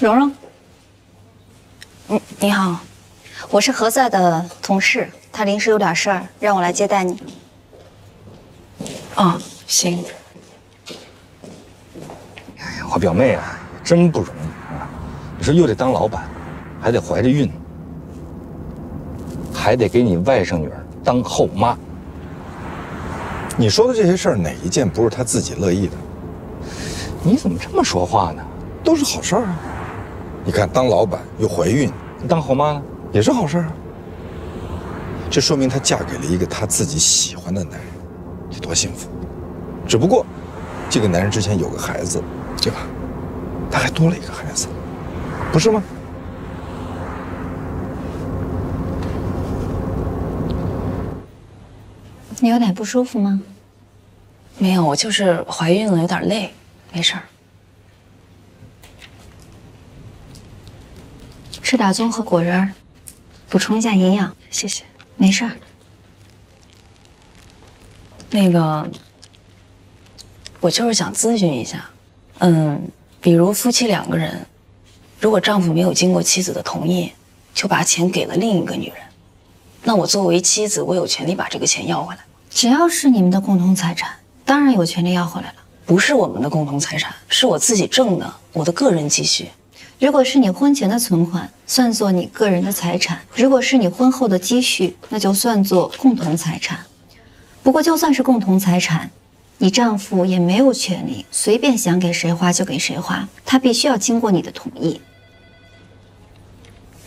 蓉蓉，嗯，你好，我是何在的同事，他临时有点事儿，让我来接待你。哦，行。哎呀，我表妹啊，真不容易啊！你说又得当老板，还得怀着孕，还得给你外甥女儿当后妈。你说的这些事儿，哪一件不是他自己乐意的？你怎么这么说话呢？都是好事儿啊！你看，当老板又怀孕，当后妈呢，也是好事儿啊。这说明她嫁给了一个她自己喜欢的男人，这多幸福！只不过，这个男人之前有个孩子，对吧？他还多了一个孩子，不是吗？你有点不舒服吗？没有，我就是怀孕了，有点累，没事儿。吃点综合果仁，补充一下营养。谢谢，没事儿。那个，我就是想咨询一下，嗯，比如夫妻两个人，如果丈夫没有经过妻子的同意，就把钱给了另一个女人，那我作为妻子，我有权利把这个钱要回来吗？只要是你们的共同财产，当然有权利要回来了。不是我们的共同财产，是我自己挣的，我的个人积蓄。如果是你婚前的存款，算作你个人的财产；如果是你婚后的积蓄，那就算作共同财产。不过，就算是共同财产，你丈夫也没有权利随便想给谁花就给谁花，他必须要经过你的同意。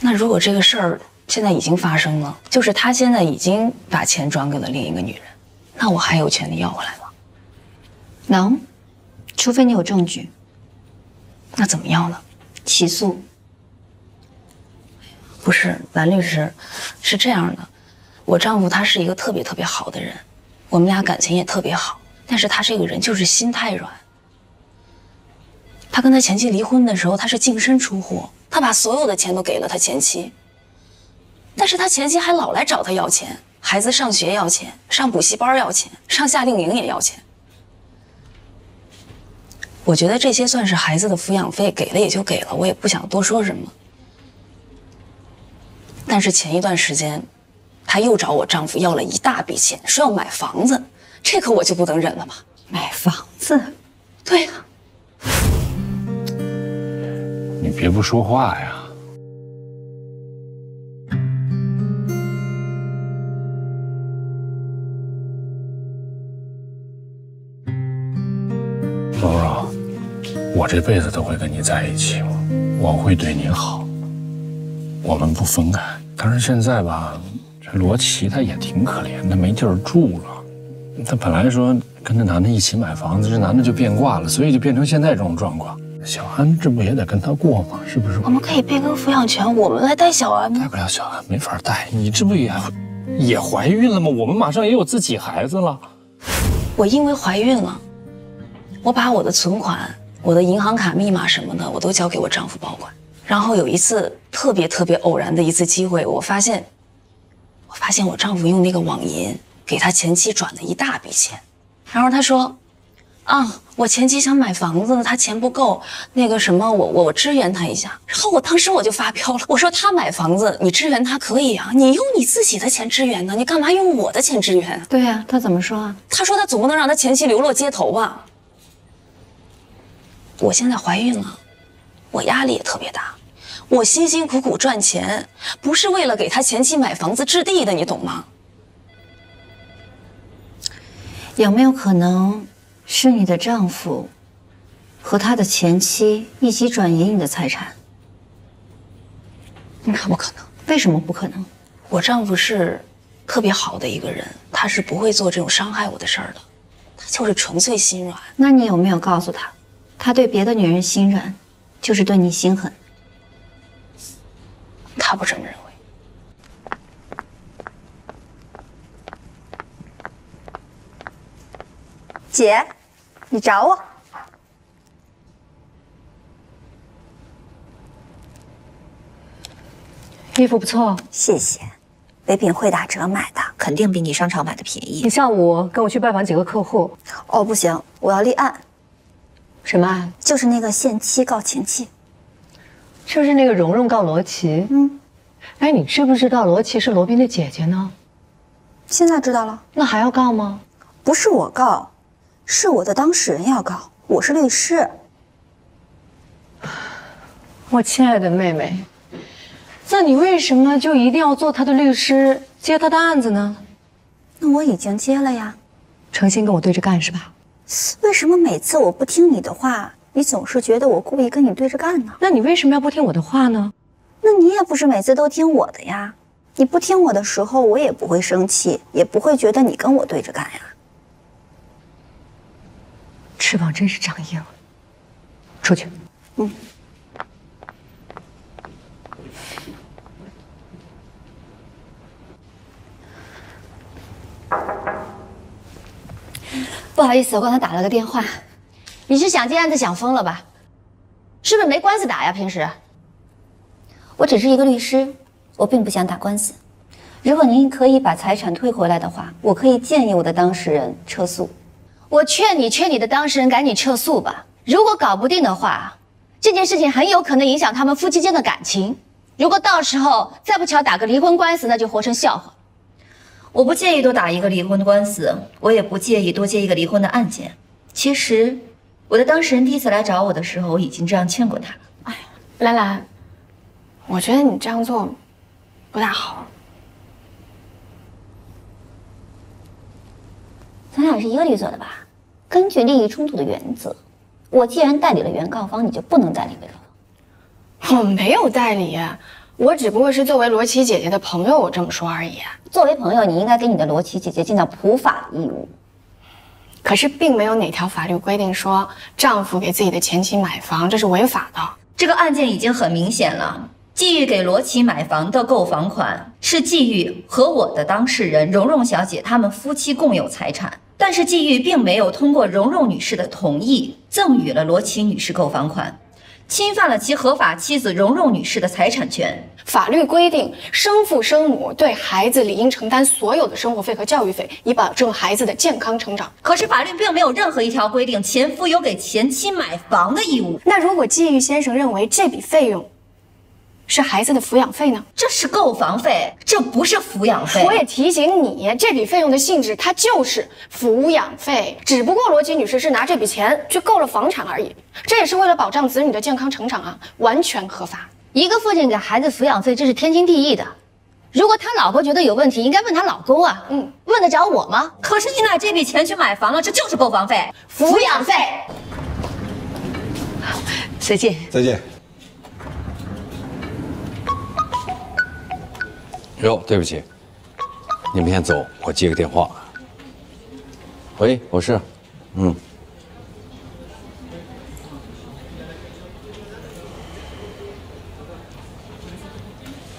那如果这个事儿现在已经发生了，就是他现在已经把钱转给了另一个女人，那我还有权利要回来吗？能，除非你有证据。那怎么样呢？起诉？不是，蓝律师，是这样的，我丈夫他是一个特别特别好的人，我们俩感情也特别好，但是他这个人就是心太软。他跟他前妻离婚的时候，他是净身出户，他把所有的钱都给了他前妻，但是他前妻还老来找他要钱，孩子上学要钱，上补习班要钱，上夏令营也要钱。我觉得这些算是孩子的抚养费，给了也就给了，我也不想多说什么。但是前一段时间，她又找我丈夫要了一大笔钱，说要买房子，这可我就不能忍了吧？买房子？对呀。你别不说话呀！我这辈子都会跟你在一起，我会对你好，我们不分开。但是现在吧，这罗琦他也挺可怜的，没地儿住了。他本来说跟这男的一起买房子，这男的就变卦了，所以就变成现在这种状况。小安这不也得跟他过吗？是不是？我们可以变更抚养权，我们来带小安吗？带不了小安，没法带。你这不也也怀孕了吗？我们马上也有自己孩子了。我因为怀孕了，我把我的存款、我的银行卡密码什么的，我都交给我丈夫保管。然后有一次特别特别偶然的一次机会，我发现，我发现我丈夫用那个网银给他前妻转了一大笔钱，然后他说。啊，我前妻想买房子，他钱不够，那个什么，我我我支援他一下。然后我当时我就发飙了，我说他买房子，你支援他可以啊，你用你自己的钱支援呢，你干嘛用我的钱支援？对呀，他怎么说啊？他说他总不能让他前妻流落街头吧？我现在怀孕了，我压力也特别大，我辛辛苦苦赚钱，不是为了给他前妻买房子置地的，你懂吗？有没有可能？是你的丈夫和他的前妻一起转移你的财产？那不可能。为什么不可能？我丈夫是特别好的一个人，他是不会做这种伤害我的事儿的，他就是纯粹心软。那你有没有告诉他，他对别的女人心软，就是对你心狠？他不这么认为。姐。你找我？衣服不错，谢谢。唯品会打折买的，肯定比你商场买的便宜你。上午跟我去拜访几个客户，哦，不行，我要立案，什么案？就是那个限期告前妻。就是那个蓉蓉告罗琦。嗯，哎，你知不知道罗琦是罗宾的姐姐呢？现在知道了，那还要告吗？不是我告，是我的当事人要告，我是律师。我亲爱的妹妹，那你为什么就一定要做他的律师，接他的案子呢？那我已经接了呀，诚心跟我对着干是吧？为什么每次我不听你的话，你总是觉得我故意跟你对着干呢？那你为什么要不听我的话呢？那你也不是每次都听我的呀。你不听我的时候，我也不会生气，也不会觉得你跟我对着干呀。翅膀真是长硬了。出去。不好意思，我刚才打了个电话。你是想接案子想疯了吧？是不是没官司打呀？平时我只是一个律师，我并不想打官司。如果您可以把财产退回来的话，我可以建议我的当事人撤诉。我劝你劝你的当事人赶紧撤诉吧。如果搞不定的话，这件事情很有可能影响他们夫妻间的感情。如果到时候再不巧打个离婚官司，那就活成笑话。我不介意多打一个离婚的官司，我也不介意多接一个离婚的案件。其实，我的当事人第一次来找我的时候，我已经这样劝过他了。哎兰兰，我觉得你这样做不大好。咱俩是一个律所的吧？根据利益冲突的原则，我既然代理了原告方，你就不能代理被告方。我没有代理，我只不过是作为罗琦姐姐的朋友，我这么说而已。作为朋友，你应该给你的罗琦姐姐尽到普法的义务。可是并没有哪条法律规定说丈夫给自己的前妻买房，这是违法的。这个案件已经很明显了，季玉给罗琦买房的购房款是季玉和我的当事人蓉蓉小姐他们夫妻共有财产，但是季玉并没有通过蓉蓉女士的同意赠与了罗琦女士购房款，侵犯了其合法妻子蓉蓉女士的财产权。法律规定，生父生母对孩子理应承担所有的生活费和教育费，以保证孩子的健康成长。可是法律并没有任何一条规定前夫有给前妻买房的义务，那如果季玉先生认为这笔费用是孩子的抚养费呢？这是购房费，这不是抚养费。我也提醒你，这笔费用的性质它就是抚养费，只不过罗琦女士是拿这笔钱去购了房产而已，这也是为了保障子女的健康成长啊，完全合法。一个父亲给孩子抚养费，这是天经地义的。如果他老婆觉得有问题，应该问他老公啊。嗯，问得着我吗？可是你拿这笔钱去买房了，这就是购房费。抚养费。再见。再见。哟，对不起，你们先走，我接个电话。喂，我是，嗯，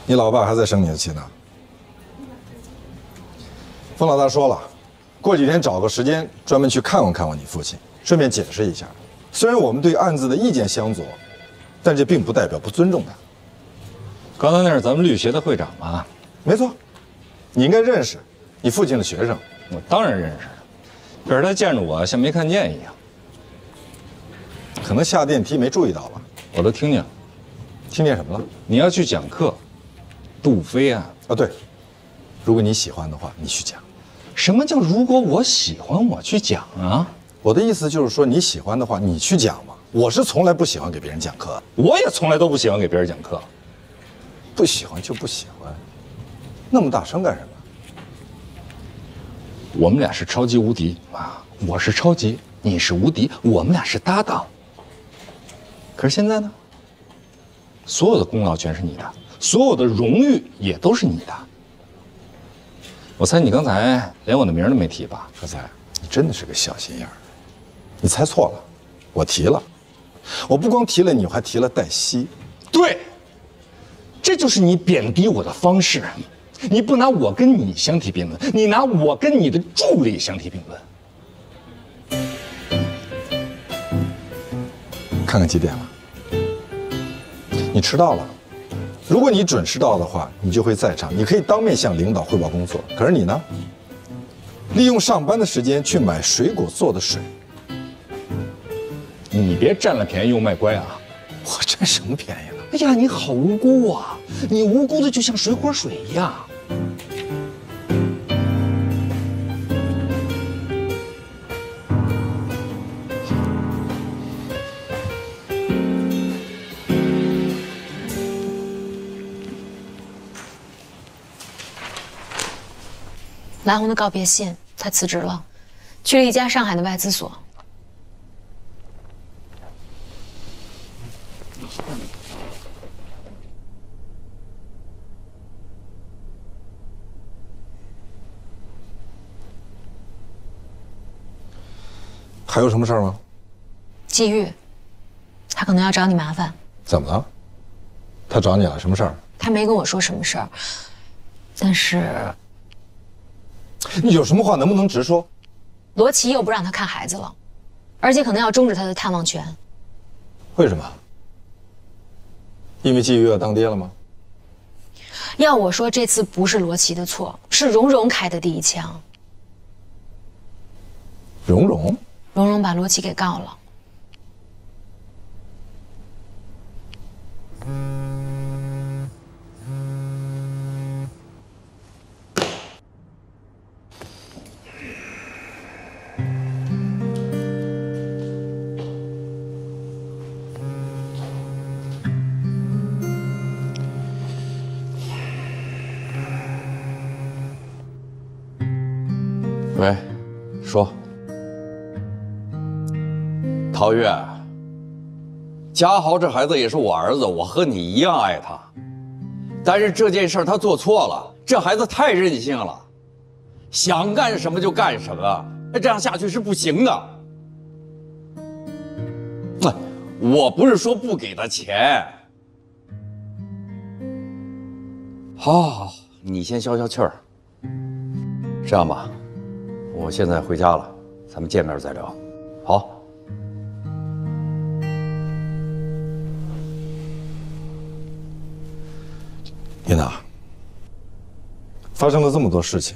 你老爸还在生你的气呢。冯老大说了，过几天找个时间专门去看望看望你父亲，顺便解释一下。虽然我们对案子的意见相左，但这并不代表不尊重他。刚才那是咱们律协的会长吧？没错，你应该认识你父亲的学生。我当然认识，可是他见着我像没看见一样。可能下电梯没注意到吧？我都听见了，听见什么了？你要去讲课，杜飞啊！啊，对，如果你喜欢的话，你去讲。什么叫如果我喜欢我去讲啊？我的意思就是说，你喜欢的话，你去讲嘛。我是从来不喜欢给别人讲课，我也从来都不喜欢给别人讲课。不喜欢就不喜欢，那么大声干什么？我们俩是超级无敌啊！我是超级，你是无敌，我们俩是搭档。可是现在呢？所有的功劳全是你的，所有的荣誉也都是你的。我猜你刚才连我的名都没提吧？何才，你真的是个小心眼儿。你猜错了，我提了，我不光提了你，我还提了黛西。对，这就是你贬低我的方式。你不拿我跟你相提并论，你拿我跟你的助理相提并论。看看几点了？你迟到了，如果你准时到的话，你就会在场，你可以当面向领导汇报工作。可是你呢？利用上班的时间去买水果做的水，你别占了便宜又卖乖啊！我占什么便宜了？哎呀，你好无辜啊！你无辜的就像水果水一样。蓝红的告别信，他辞职了，去了一家上海的外资所。还有什么事儿吗？季玉，他可能要找你麻烦。怎么了？他找你了？什么事儿？他没跟我说什么事儿，但是你有什么话能不能直说？罗琦又不让他看孩子了，而且可能要终止他的探望权。为什么？因为季玉要当爹了吗？要我说，这次不是罗琦的错，是蓉蓉开的第一枪。蓉蓉，蓉蓉把罗琦给告了。喂，说，陶月，嘉豪这孩子也是我儿子，我和你一样爱他，但是这件事他做错了，这孩子太任性了，想干什么就干什么，这样下去是不行的。我不是说不给他钱，好，好，好，你先消消气儿。这样吧。我现在回家了，咱们见面再聊。好。琳娜，发生了这么多事情，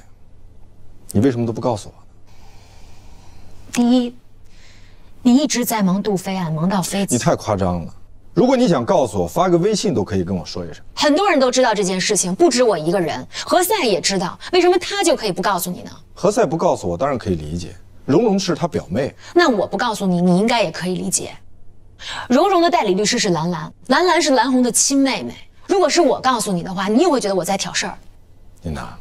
你为什么都不告诉我呢？第一，你一直在忙杜飞案，忙到飞起。你太夸张了。如果你想告诉我，发个微信都可以跟我说一声。很多人都知道这件事情，不止我一个人。何塞也知道，为什么他就可以不告诉你呢？何塞不告诉我，当然可以理解。蓉蓉是他表妹，那我不告诉你，你应该也可以理解。蓉蓉的代理律师是兰兰，兰兰是蓝红的亲妹妹。如果是我告诉你的话，你也会觉得我在挑事儿。琳娜，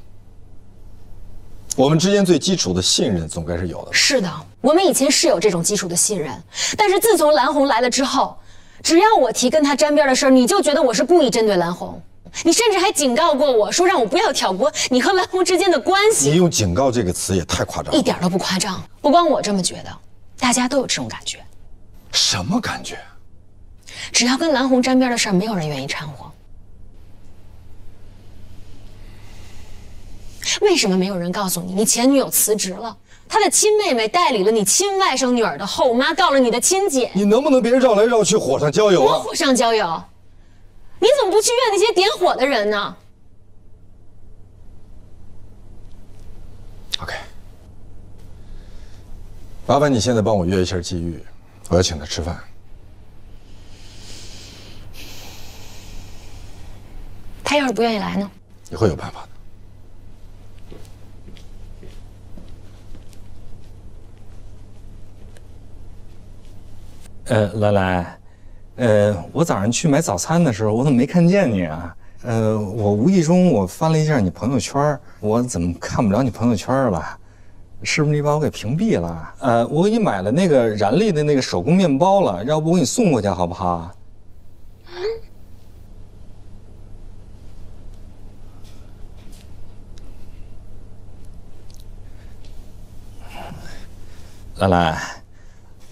我们之间最基础的信任总该是有的。是的，我们以前是有这种基础的信任，但是自从蓝红来了之后。只要我提跟他沾边的事儿，你就觉得我是故意针对蓝红。你甚至还警告过我说，让我不要挑拨你和蓝红之间的关系。你用“警告”这个词也太夸张了，一点都不夸张。不光我这么觉得，大家都有这种感觉。什么感觉？只要跟蓝红沾边的事儿，没有人愿意掺和。为什么没有人告诉你，你前女友辞职了？她的亲妹妹代理了你亲外甥女儿的后妈，告了你的亲姐。你能不能别绕来绕去，火上浇油啊？火上浇油？你怎么不去怨那些点火的人呢？OK，麻烦你现在帮我约一下季玉，我要请他吃饭。他要是不愿意来呢？你会有办法的。呃，兰兰，呃，我早上去买早餐的时候，我怎么没看见你啊？呃，我无意中我翻了一下你朋友圈，我怎么看不了你朋友圈了？是不是你把我给屏蔽了？呃，我给你买了那个燃力的那个手工面包了，要不我给你送过去好不好？兰兰。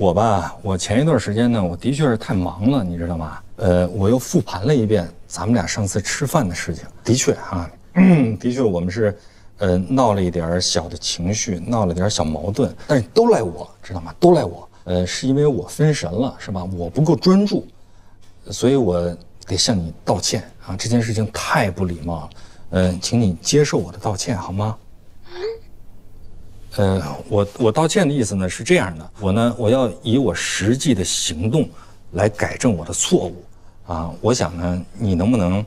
我吧，我前一段时间呢，我的确是太忙了，你知道吗？呃，我又复盘了一遍咱们俩上次吃饭的事情，的确啊，的确我们是，呃，闹了一点小的情绪，闹了点小矛盾，但是都赖我，知道吗？都赖我。呃，是因为我分神了，是吧？我不够专注，所以我得向你道歉啊！这件事情太不礼貌了，嗯，请你接受我的道歉好吗？呃，我我道歉的意思呢是这样的，我呢我要以我实际的行动来改正我的错误啊！我想呢，你能不能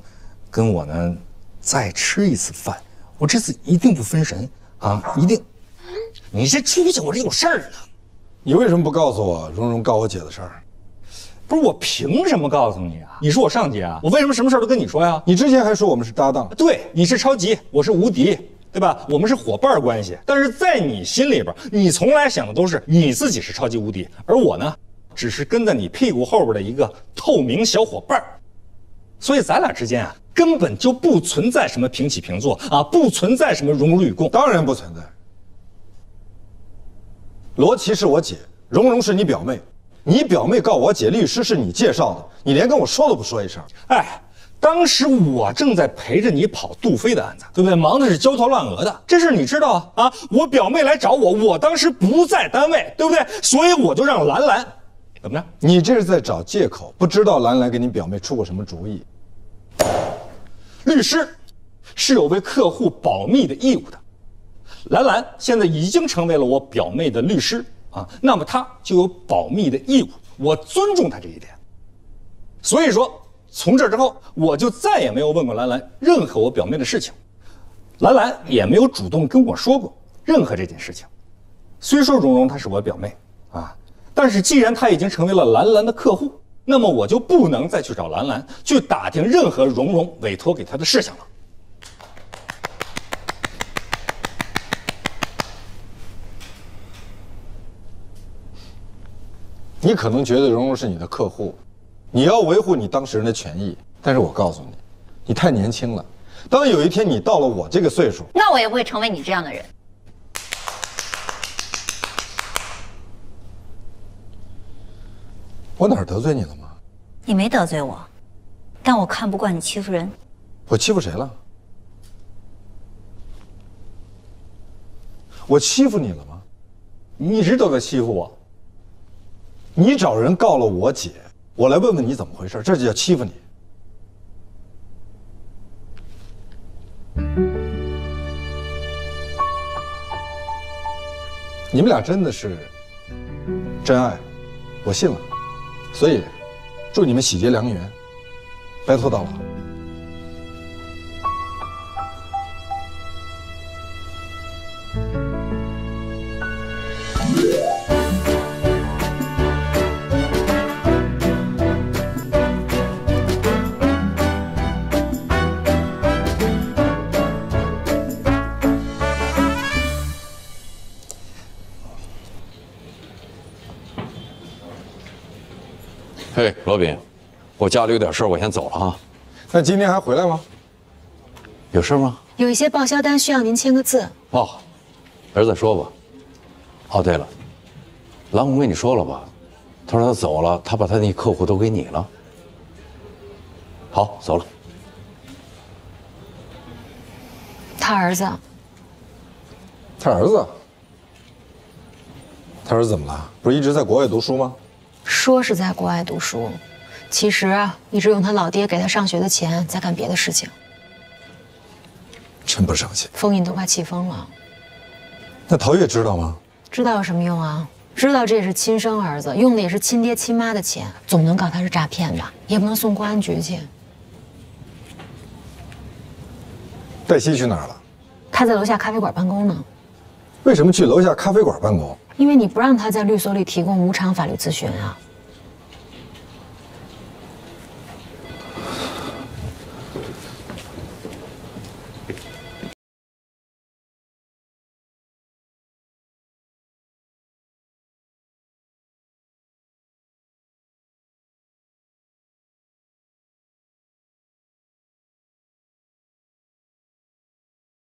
跟我呢再吃一次饭？我这次一定不分神啊，一定！你先出去，我这有事儿呢。你为什么不告诉我蓉蓉告我姐的事儿？不是我凭什么告诉你啊？你是我上级啊，我为什么什么事儿都跟你说呀？你之前还说我们是搭档，对，你是超级，我是无敌，对吧？我们是伙伴关系。但是在你心里边，你从来想的都是你自己是超级无敌，而我呢，只是跟在你屁股后边的一个透明小伙伴。所以咱俩之间啊，根本就不存在什么平起平坐啊，不存在什么荣辱与共，当然不存在。罗琦是我姐，蓉蓉是你表妹，你表妹告我姐律师是你介绍的，你连跟我说都不说一声。哎，当时我正在陪着你跑杜飞的案子，对不对？忙的是焦头烂额的，这事你知道啊？啊，我表妹来找我，我当时不在单位，对不对？所以我就让兰兰，怎么着？你这是在找借口，不知道兰兰给你表妹出过什么主意？律师是有为客户保密的义务的。兰兰现在已经成为了我表妹的律师啊，那么她就有保密的义务，我尊重她这一点。所以说，从这之后，我就再也没有问过兰兰任何我表妹的事情，兰兰也没有主动跟我说过任何这件事情。虽说蓉蓉她是我表妹啊，但是既然她已经成为了兰兰的客户，那么我就不能再去找兰兰去打听任何蓉蓉委托给她的事情了。你可能觉得蓉蓉是你的客户，你要维护你当事人的权益，但是我告诉你，你太年轻了。当有一天你到了我这个岁数，那我也不会成为你这样的人。我哪儿得罪你了吗？你没得罪我，但我看不惯你欺负人。我欺负谁了？我欺负你了吗？你一直都在欺负我。你找人告了我姐，我来问问你怎么回事，这就叫欺负你。你们俩真的是真爱，我信了。所以，祝你们喜结良缘，白头到老。我家里有点事我先走了啊。那今天还回来吗？有事吗？有一些报销单需要您签个字。哦，儿子说吧。哦，对了，蓝红跟你说了吧？他说他走了，他把他那客户都给你了。好，走了。他儿子，他儿子，他儿子怎么了？不是一直在国外读书吗？说是在国外读书，其实啊，一直用他老爹给他上学的钱在干别的事情。真不省心，封印都快气疯了。那陶月知道吗？知道有什么用啊？知道这也是亲生儿子，用的也是亲爹亲妈的钱，总能告他是诈骗吧？也不能送公安局去。黛西去哪儿了？他在楼下咖啡馆办公呢。为什么去楼下咖啡馆办公？因为你不让他在律所里提供无偿法律咨询啊。